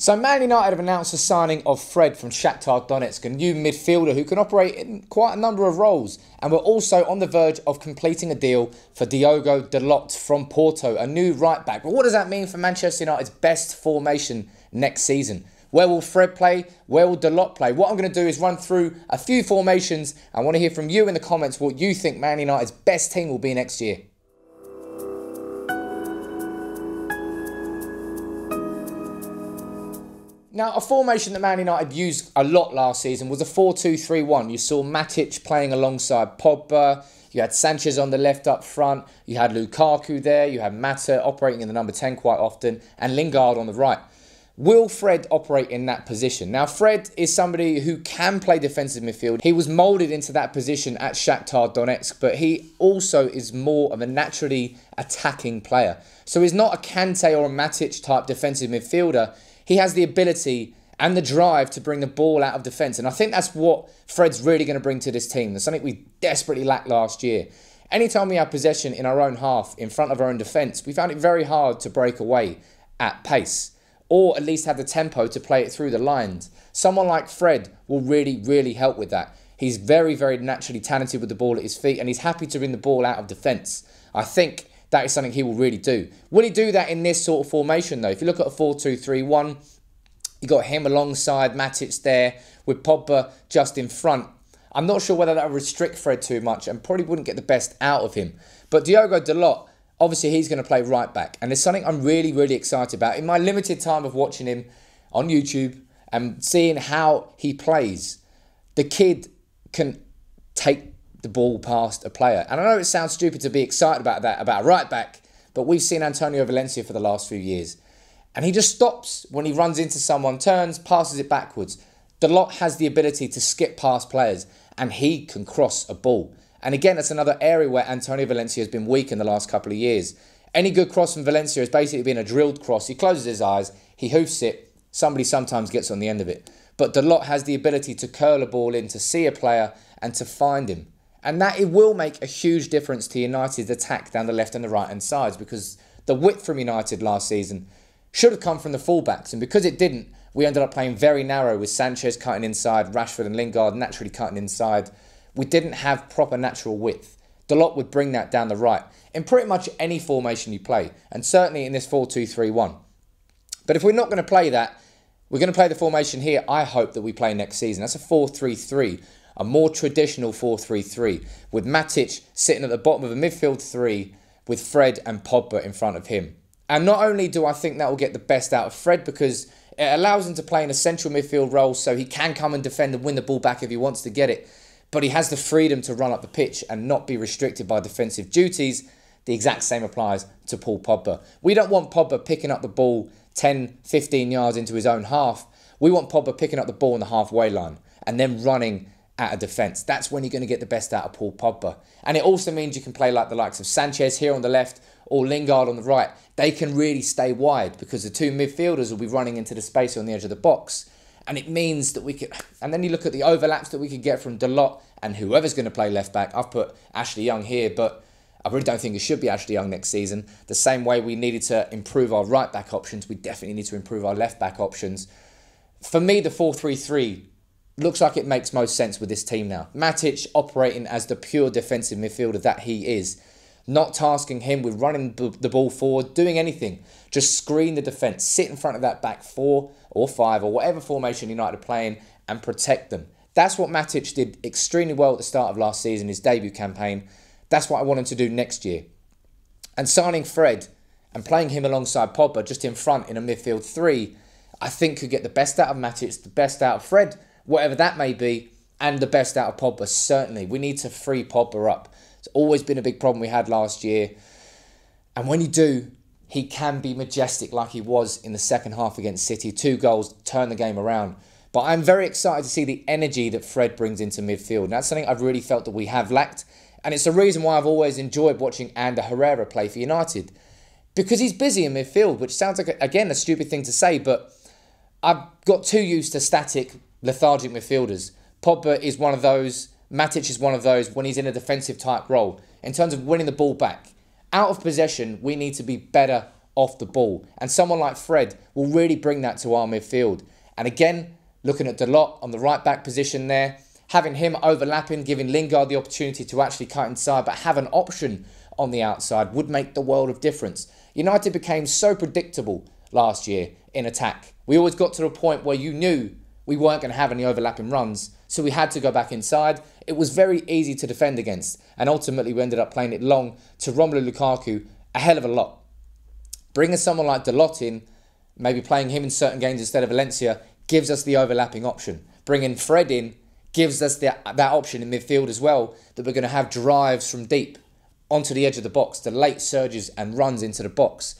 So Man United have announced the signing of Fred from Shakhtar Donetsk, a new midfielder who can operate in quite a number of roles. And we're also on the verge of completing a deal for Diogo Dalot from Porto, a new right back. But what does that mean for Manchester United's best formation next season? Where will Fred play? Where will Dalot play? What I'm going to do is run through a few formations. I want to hear from you in the comments what you think Man United's best team will be next year. Now, a formation that Man United used a lot last season was a 4 2 3 1. You saw Matic playing alongside Pogba. You had Sanchez on the left up front. You had Lukaku there. You had Mata operating in the number 10 quite often. And Lingard on the right. Will Fred operate in that position? Now, Fred is somebody who can play defensive midfield. He was moulded into that position at Shakhtar Donetsk, but he also is more of a naturally attacking player. So he's not a Kante or a Matic type defensive midfielder he has the ability and the drive to bring the ball out of defence. And I think that's what Fred's really going to bring to this team. That's something we desperately lacked last year. Anytime we have possession in our own half, in front of our own defence, we found it very hard to break away at pace or at least have the tempo to play it through the lines. Someone like Fred will really, really help with that. He's very, very naturally talented with the ball at his feet and he's happy to bring the ball out of defence. I think that is something he will really do. Will he do that in this sort of formation, though? If you look at a 4 2 3 1, you got him alongside Matic there with Pogba just in front. I'm not sure whether that would restrict Fred too much and probably wouldn't get the best out of him. But Diogo Dalot, obviously, he's going to play right back. And there's something I'm really, really excited about. In my limited time of watching him on YouTube and seeing how he plays, the kid can take the ball past a player. And I know it sounds stupid to be excited about that, about a right back, but we've seen Antonio Valencia for the last few years. And he just stops when he runs into someone, turns, passes it backwards. Dalot has the ability to skip past players and he can cross a ball. And again, that's another area where Antonio Valencia has been weak in the last couple of years. Any good cross from Valencia has basically been a drilled cross. He closes his eyes, he hoofs it, somebody sometimes gets on the end of it. But Dalot has the ability to curl a ball in, to see a player, and to find him. And that it will make a huge difference to United's attack down the left and the right hand sides because the width from United last season should have come from the fullbacks. And because it didn't, we ended up playing very narrow with Sanchez cutting inside, Rashford and Lingard naturally cutting inside. We didn't have proper natural width. Dalot would bring that down the right in pretty much any formation you play, and certainly in this 4 2 3 1. But if we're not going to play that, we're going to play the formation here. I hope that we play next season. That's a 4 3 3 a more traditional 4-3-3 with Matic sitting at the bottom of a midfield three with Fred and Pogba in front of him. And not only do I think that will get the best out of Fred because it allows him to play in a central midfield role so he can come and defend and win the ball back if he wants to get it, but he has the freedom to run up the pitch and not be restricted by defensive duties. The exact same applies to Paul Pogba. We don't want Pogba picking up the ball 10, 15 yards into his own half. We want Pogba picking up the ball in the halfway line and then running out of defence. That's when you're going to get the best out of Paul Pogba. And it also means you can play like the likes of Sanchez here on the left or Lingard on the right. They can really stay wide because the two midfielders will be running into the space on the edge of the box. And it means that we could, and then you look at the overlaps that we could get from Dalot and whoever's going to play left back. I've put Ashley Young here, but I really don't think it should be Ashley Young next season. The same way we needed to improve our right back options, we definitely need to improve our left back options. For me, the 4 3 3 looks like it makes most sense with this team now. Matic operating as the pure defensive midfielder that he is, not tasking him with running the ball forward, doing anything. Just screen the defence, sit in front of that back four or five or whatever formation United are playing and protect them. That's what Matic did extremely well at the start of last season, his debut campaign. That's what I want him to do next year. And signing Fred and playing him alongside Pogba just in front in a midfield three, I think could get the best out of Matic, the best out of Fred whatever that may be, and the best out of Pogba, certainly. We need to free Pogba up. It's always been a big problem we had last year. And when you do, he can be majestic like he was in the second half against City. Two goals, turn the game around. But I'm very excited to see the energy that Fred brings into midfield. And that's something I've really felt that we have lacked. And it's the reason why I've always enjoyed watching Ander Herrera play for United. Because he's busy in midfield, which sounds like, again, a stupid thing to say, but I've got too used to static lethargic midfielders. Pogba is one of those. Matic is one of those when he's in a defensive type role. In terms of winning the ball back, out of possession, we need to be better off the ball. And someone like Fred will really bring that to our midfield. And again, looking at Dalot on the right back position there, having him overlapping, giving Lingard the opportunity to actually cut inside, but have an option on the outside would make the world of difference. United became so predictable last year in attack. We always got to a point where you knew we weren't going to have any overlapping runs, so we had to go back inside. It was very easy to defend against, and ultimately we ended up playing it long to Romelu Lukaku a hell of a lot. Bringing someone like Dalot in, maybe playing him in certain games instead of Valencia, gives us the overlapping option. Bringing Fred in gives us the, that option in midfield as well that we're going to have drives from deep onto the edge of the box, the late surges and runs into the box.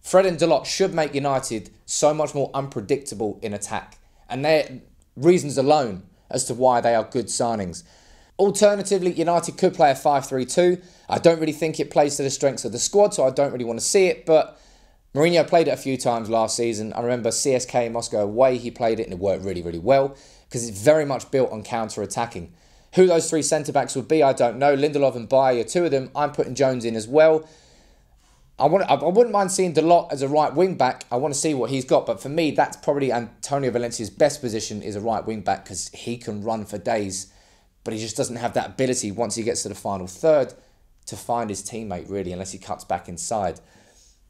Fred and Dalot should make United so much more unpredictable in attack, and they're reasons alone as to why they are good signings. Alternatively, United could play a 5 3 2. I don't really think it plays to the strengths of the squad, so I don't really want to see it, but Mourinho played it a few times last season. I remember CSKA Moscow away, he played it and it worked really, really well because it's very much built on counter attacking. Who those three centre backs would be, I don't know. Lindelof and Bailly are two of them. I'm putting Jones in as well. I want. I wouldn't mind seeing Dalot as a right wing back. I want to see what he's got, but for me, that's probably Antonio Valencia's best position is a right wing back because he can run for days, but he just doesn't have that ability once he gets to the final third to find his teammate really, unless he cuts back inside.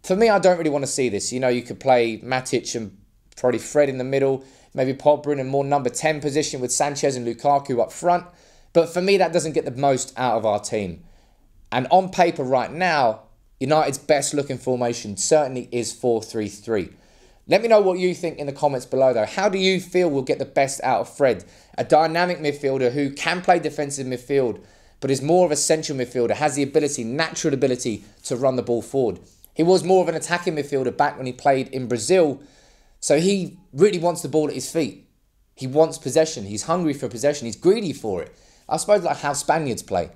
For me, I don't really want to see this. You know, you could play Matic and probably Fred in the middle, maybe Pogba in a more number ten position with Sanchez and Lukaku up front. But for me, that doesn't get the most out of our team. And on paper right now, United's best looking formation certainly is 4 3 3. Let me know what you think in the comments below, though. How do you feel will get the best out of Fred? A dynamic midfielder who can play defensive midfield, but is more of a central midfielder, has the ability, natural ability, to run the ball forward. He was more of an attacking midfielder back when he played in Brazil, so he really wants the ball at his feet. He wants possession. He's hungry for possession. He's greedy for it. I suppose like how Spaniards play.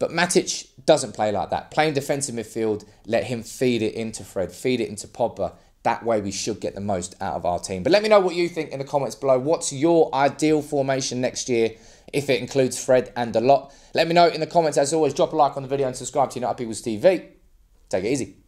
But Matic doesn't play like that. Playing defensive midfield, let him feed it into Fred, feed it into Pogba. That way we should get the most out of our team. But let me know what you think in the comments below. What's your ideal formation next year if it includes Fred and Dalot? Let me know in the comments. As always, drop a like on the video and subscribe to United People's TV. Take it easy.